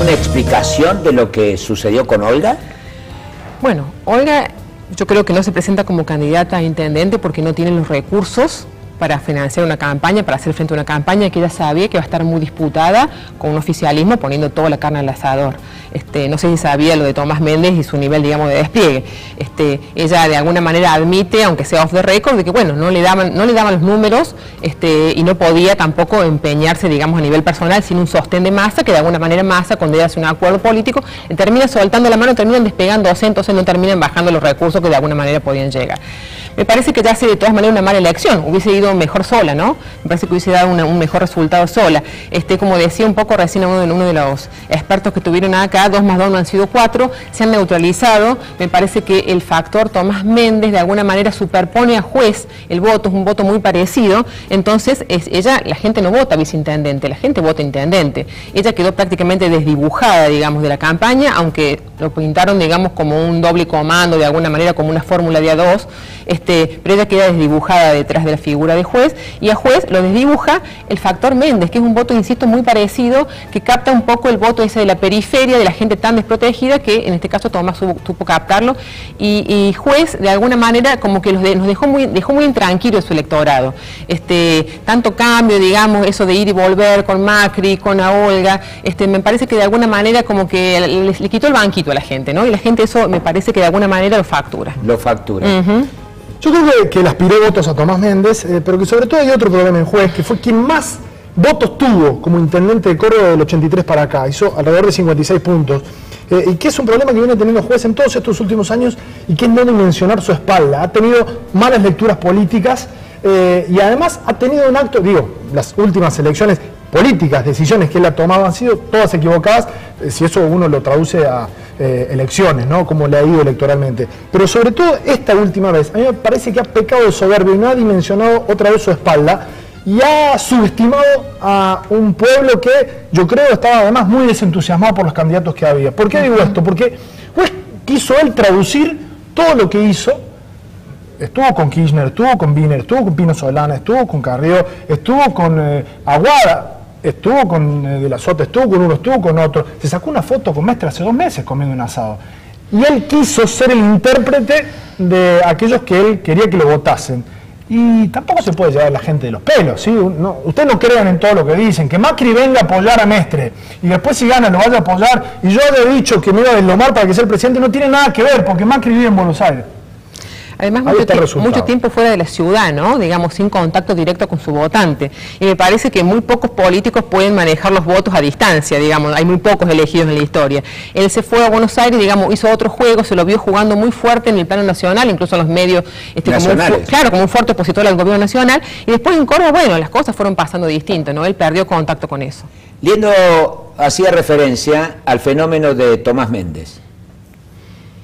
una explicación de lo que sucedió con Olga? Bueno, Olga yo creo que no se presenta como candidata a intendente porque no tiene los recursos para financiar una campaña, para hacer frente a una campaña que ella sabía que va a estar muy disputada con un oficialismo poniendo toda la carne al asador. Este, no sé si sabía lo de Tomás Méndez y su nivel, digamos, de despliegue. Este, ella de alguna manera admite, aunque sea off the record, de que bueno, no le daban, no le daban los números este, y no podía tampoco empeñarse, digamos, a nivel personal sin un sostén de masa, que de alguna manera masa, cuando ella hace un acuerdo político, termina soltando la mano, terminan despegándose, entonces no terminan bajando los recursos que de alguna manera podían llegar. Me parece que ya hace de todas maneras una mala elección, hubiese ido mejor sola, ¿no? Me parece que hubiese dado un mejor resultado sola. Este, como decía un poco recién uno de, uno de los expertos que tuvieron acá, dos más dos no han sido cuatro, se han neutralizado. Me parece que el factor Tomás Méndez de alguna manera superpone a juez el voto, es un voto muy parecido. Entonces, es, ella, la gente no vota viceintendente, la gente vota intendente. Ella quedó prácticamente desdibujada, digamos, de la campaña, aunque lo pintaron, digamos, como un doble comando, de alguna manera, como una fórmula de A2, este, pero ella queda desdibujada detrás de la figura de juez, y a juez lo desdibuja el factor Méndez, que es un voto, insisto, muy parecido, que capta un poco el voto ese de la periferia, de la gente tan desprotegida, que en este caso Tomás supo captarlo, y, juez, de alguna manera, como que nos dejó muy, dejó muy intranquilo su electorado. Este, tanto cambio, digamos, eso de ir y volver con Macri, con a Olga, este, me parece que de alguna manera como que le, le quitó el banquito a la gente, ¿no? Y la gente eso me parece que de alguna manera lo factura. Lo factura. Yo creo que, le aspiró votos a Tomás Méndez, eh, pero que sobre todo hay otro problema en juez, que fue quien más votos tuvo como intendente de Córdoba del 83 para acá, hizo alrededor de 56 puntos. Eh, y que es un problema que viene teniendo juez en todos estos últimos años y que es no dimensionar su espalda. Ha tenido malas lecturas políticas eh, y además ha tenido un acto, digo, las últimas elecciones políticas, decisiones que él ha tomado han sido todas equivocadas, si eso uno lo traduce a eh, elecciones, ¿no? Como le ha ido electoralmente. Pero sobre todo esta última vez, a mí me parece que ha pecado de soberbio y no ha dimensionado otra vez su espalda y ha subestimado a un pueblo que yo creo estaba además muy desentusiasmado por los candidatos que había. ¿Por qué digo esto? Porque pues, quiso él traducir todo lo que hizo estuvo con Kirchner, estuvo con Wiener, estuvo con Pino Solana, estuvo con Carrió, estuvo con eh, Aguada, estuvo con eh, De la Sota, estuvo con uno, estuvo con otro. Se sacó una foto con Mestre hace dos meses comiendo un asado. Y él quiso ser el intérprete de aquellos que él quería que lo votasen. Y tampoco se puede llevar la gente de los pelos, ¿sí? No, ustedes no crean en todo lo que dicen, que Macri venga a apoyar a Mestre y después si gana lo vaya a apoyar y yo he dicho que me iba a deslomar para que sea el presidente, no tiene nada que ver porque Macri vive en Buenos Aires. Además, mucho, tiempo fuera de la ciudad, ¿no? Digamos, sin contacto directo con su votante. Y me parece que muy pocos políticos pueden manejar los votos a distancia, digamos, hay muy pocos elegidos en la historia. Él se fue a Buenos Aires, digamos, hizo otro juego, se lo vio jugando muy fuerte en el plano nacional, incluso en los medios, este, como claro, como un fuerte opositor al gobierno nacional. Y después en Córdoba, bueno, las cosas fueron pasando distinto, ¿no? Él perdió contacto con eso. Liendo hacía referencia al fenómeno de Tomás Méndez.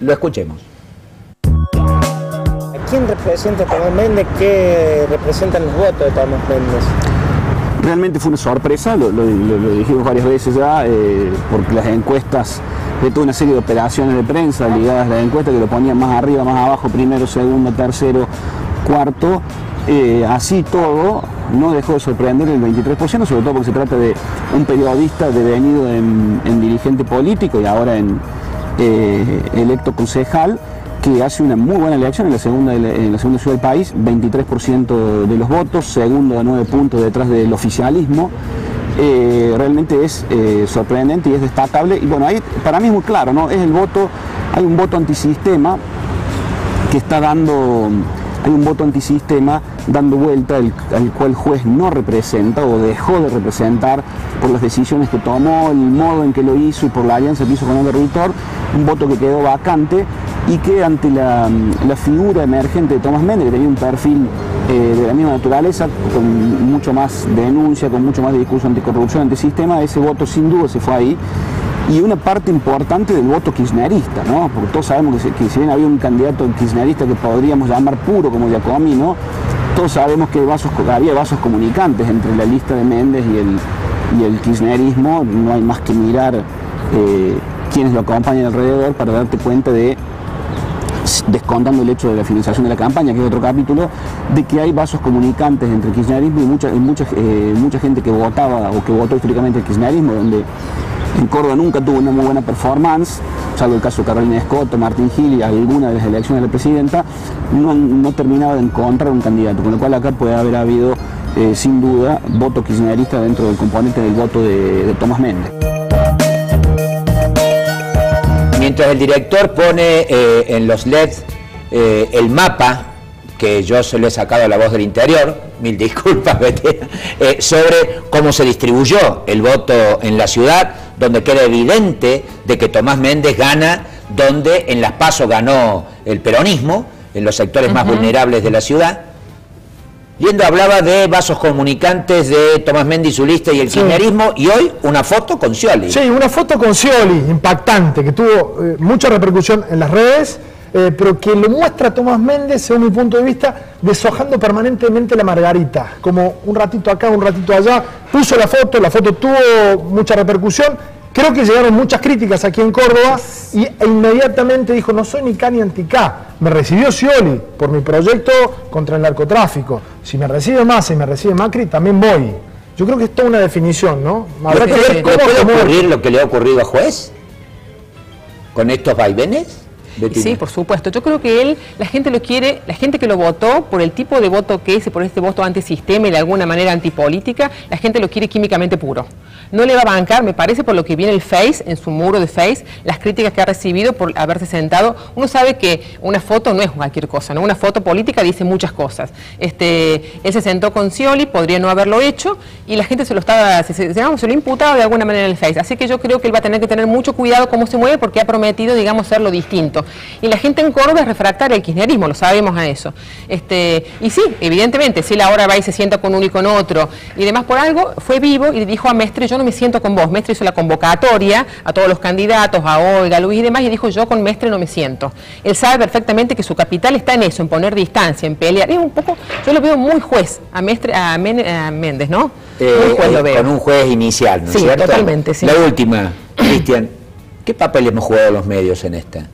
Lo escuchemos. ¿Quién representa Tomás Méndez? ¿Qué representan los votos de Tomás Méndez? Realmente fue una sorpresa, lo, dijimos varias veces ya, eh, porque las encuestas, de toda una serie de operaciones de prensa ligadas a las encuestas que lo ponían más arriba, más abajo, primero, segundo, tercero, cuarto, eh, así todo, no dejó de sorprender el 23%, sobre todo porque se trata de un periodista devenido en, dirigente político y ahora en eh, electo concejal, que hace una muy buena elección en la segunda, en la segunda ciudad del país, 23% de los votos, segundo a 9 puntos detrás del oficialismo. Eh, realmente es eh, sorprendente y es destacable. Y bueno, ahí para mí es muy claro, ¿no? Es el voto, hay un voto antisistema que está dando, hay un voto antisistema dando vuelta al, cual juez no representa o dejó de representar por las decisiones que tomó, el modo en que lo hizo y por la alianza que hizo con el territor, un voto que quedó vacante y que ante la, figura emergente de Tomás Méndez, que tenía un perfil eh, de la misma naturaleza, con mucho más denuncia, con mucho más discurso anticorrupción, antisistema, ese voto sin duda se fue ahí. Y una parte importante del voto kirchnerista, ¿no? porque todos sabemos que, si bien había un candidato kirchnerista que podríamos llamar puro como Giacomi, ¿no? Todos sabemos que había vasos comunicantes entre la lista de Méndez y el, y el kirchnerismo, no hay más que mirar eh, quienes lo acompañan alrededor para darte cuenta de descontando el hecho de la financiación de la campaña, que es otro capítulo, de que hay vasos comunicantes entre el kirchnerismo y mucha, mucha, eh, mucha gente que votaba o que votó históricamente el kirchnerismo, donde En Córdoba nunca tuvo una muy buena performance, salvo el caso de Carolina Escoto, Martín Gil y alguna de las elecciones de la presidenta, no, no terminaba de encontrar un candidato, con lo cual acá puede haber habido eh, sin duda voto kirchnerista dentro del componente del voto de, de Tomás Méndez. Mientras el director pone eh, en los LEDs eh, el mapa, que yo se lo he sacado a la voz del interior, mil disculpas, eh, sobre cómo se distribuyó el voto en la ciudad, donde queda evidente de que Tomás Méndez gana, donde en Las Pasos ganó el peronismo, en los sectores más vulnerables de la ciudad. Yendo hablaba de vasos comunicantes de Tomás Méndez y su lista y el Sí. kirchnerismo, y hoy una foto con Scioli. Sí, una foto con Scioli, impactante, que tuvo eh, mucha repercusión en las redes, eh, pero que lo muestra Tomás Méndez, según mi punto de vista, deshojando permanentemente la margarita, como un ratito acá, un ratito allá, puso la foto, la foto tuvo mucha repercusión, creo que llegaron muchas críticas aquí en Córdoba y, e inmediatamente dijo, no soy ni K ni anti-K, me recibió Scioli por mi proyecto contra el narcotráfico, si me recibe Massa y me recibe Macri, también voy. Yo creo que es toda una definición, ¿no? Habrá que ¿Le ver cómo puede ocurrir lo que le ha ocurrido a Juez? ¿Con estos vaivenes? Sí, por supuesto. Yo creo que él, la gente lo quiere, la gente que lo votó, por el tipo de voto que es, por este voto antisistema y de alguna manera antipolítica, la gente lo quiere químicamente puro. No le va a bancar, me parece, por lo que viene el Face, en su muro de Face, las críticas que ha recibido por haberse sentado. Uno sabe que una foto no es cualquier cosa, ¿no? Una foto política dice muchas cosas. Este, él se sentó con Scioli, podría no haberlo hecho, y la gente se lo estaba, se, se- digamos, se lo ha imputado de alguna manera en el Face. Así que yo creo que él va a tener que tener mucho cuidado cómo se mueve porque ha prometido, digamos, ser lo distinto. Y la gente en Córdoba es refractaria al kirchnerismo, lo sabemos a eso. Este, y sí, evidentemente, si él ahora va y se sienta con uno y con otro y demás por algo, fue vivo y le dijo a Mestre, yo no me siento con vos. Mestre hizo la convocatoria a todos los candidatos, a Olga, a Luis y demás, y dijo, yo con Mestre no me siento. Él sabe perfectamente que su capital está en eso, en poner distancia, en pelear. Es un poco, yo lo veo muy juez a, Mestre, a, Men- a Méndez, ¿no? Eh, muy juez lo eh, veo. Con un juez inicial, ¿no Sí, cierto? totalmente, sí. La última, Cristian, ¿qué papel hemos jugado los medios en esta?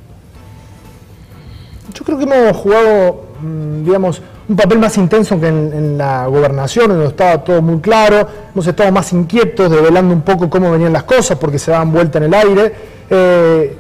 Yo creo que hemos jugado, mm, digamos, un papel más intenso que en, la gobernación, donde estaba todo muy claro. Hemos estado más inquietos, develando un poco cómo venían las cosas, porque se daban vuelta en el aire. Eh,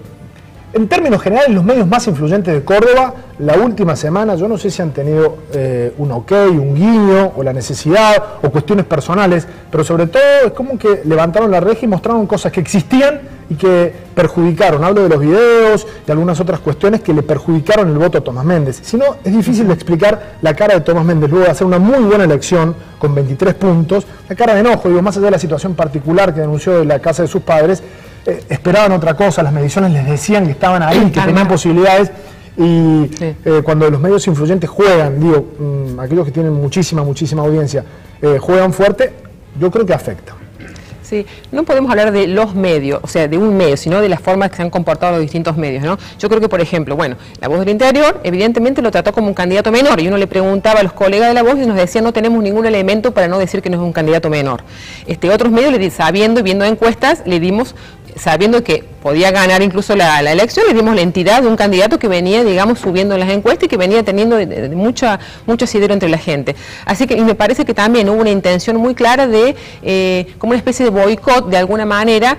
en términos generales, los medios más influyentes de Córdoba, la última semana, yo no sé si han tenido eh, un ok, un guiño, o la necesidad, o cuestiones personales, pero sobre todo es como que levantaron la reja y mostraron cosas que existían y que perjudicaron. Hablo de los videos y algunas otras cuestiones que le perjudicaron el voto a Tomás Méndez. Si no, es difícil de explicar la cara de Tomás Méndez luego de hacer una muy buena elección con 23 puntos, la cara de enojo, digo, más allá de la situación particular que denunció de la casa de sus padres, eh, esperaban otra cosa, las mediciones les decían que estaban ahí, que tenían posibilidades. Y Sí. eh, cuando los medios influyentes juegan, digo, mm, aquellos que tienen muchísima, muchísima audiencia, eh, juegan fuerte, yo creo que afecta. Sí, no podemos hablar de los medios, o sea, de un medio, sino de las formas que se han comportado los distintos medios, ¿no? Yo creo que, por ejemplo, bueno, la voz del interior, evidentemente lo trató como un candidato menor, y uno le preguntaba a los colegas de la voz y nos decían no tenemos ningún elemento para no decir que no es un candidato menor. Este, otros medios, sabiendo y viendo encuestas, le dimos sabiendo que podía ganar incluso la, elección, le dimos la entidad de un candidato que venía, digamos, subiendo en las encuestas y que venía teniendo de- de mucha, mucho asidero entre la gente. Así que, y me parece que también hubo una intención muy clara de, eh, como una especie de boicot, de alguna manera,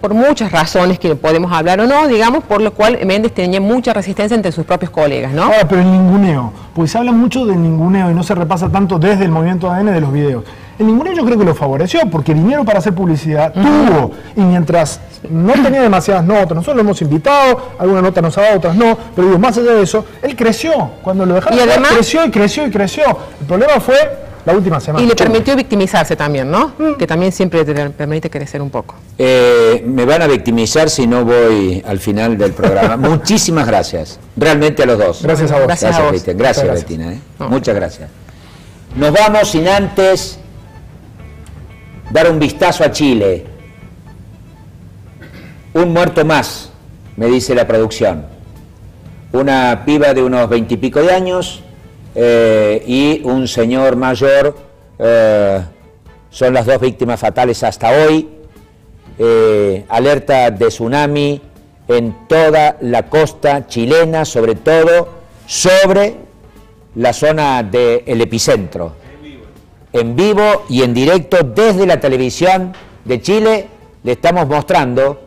por muchas razones que podemos hablar o no, digamos, por lo cual Méndez tenía mucha resistencia entre sus propios colegas, ¿no? Ahora, pero el ninguneo, porque se habla mucho del ninguneo y no se repasa tanto desde el movimiento ADN de los videos. El ninguneo yo creo que lo favoreció, porque dinero para hacer publicidad tuvo, y mientras no tenía demasiadas notas, nosotros lo hemos invitado, algunas notas nos ha dado, otras no, pero digo, más allá de eso, él creció, cuando lo dejaron Y jugar, además- creció y creció y creció. El problema fue la última semana. Y le permitió victimizarse también, ¿no? Que también siempre te permite crecer un poco. Eh, me van a victimizar si no voy al final del programa. Muchísimas gracias. Realmente a los dos. Gracias a vos. Gracias a Gracias, vos. Cristian. Gracias, gracias. Bettina. ¿eh? No. Muchas gracias. Nos vamos sin antes dar un vistazo a Chile. Un muerto más, me dice la producción. Una piba de unos veintipico de años eh, y un señor mayor eh, son las dos víctimas fatales hasta hoy. Eh, alerta de tsunami en toda la costa chilena, sobre todo sobre la zona del epicentro. En vivo y en directo desde la televisión de Chile, le estamos mostrando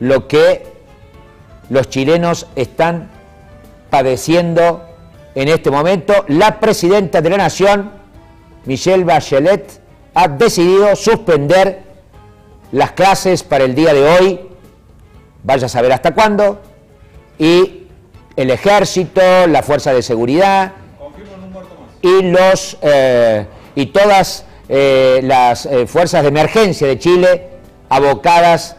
lo que los chilenos están padeciendo en este momento. La presidenta de la Nación, Michelle Bachelet, ha decidido suspender las clases para el día de hoy, vaya a saber hasta cuándo, y el ejército, la fuerza de seguridad y los eh, y todas eh, las eh, fuerzas de emergencia de Chile abocadas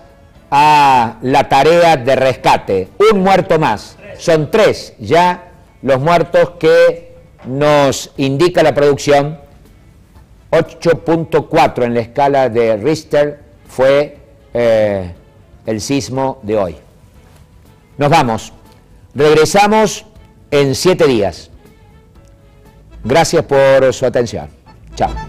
a la tarea de rescate. Un muerto más. Son tres ya los muertos que nos indica la producción. 8.4 en la escala de Richter fue el sismo de hoy. Nos vamos. Regresamos en siete días. Gracias por su atención. Tchau.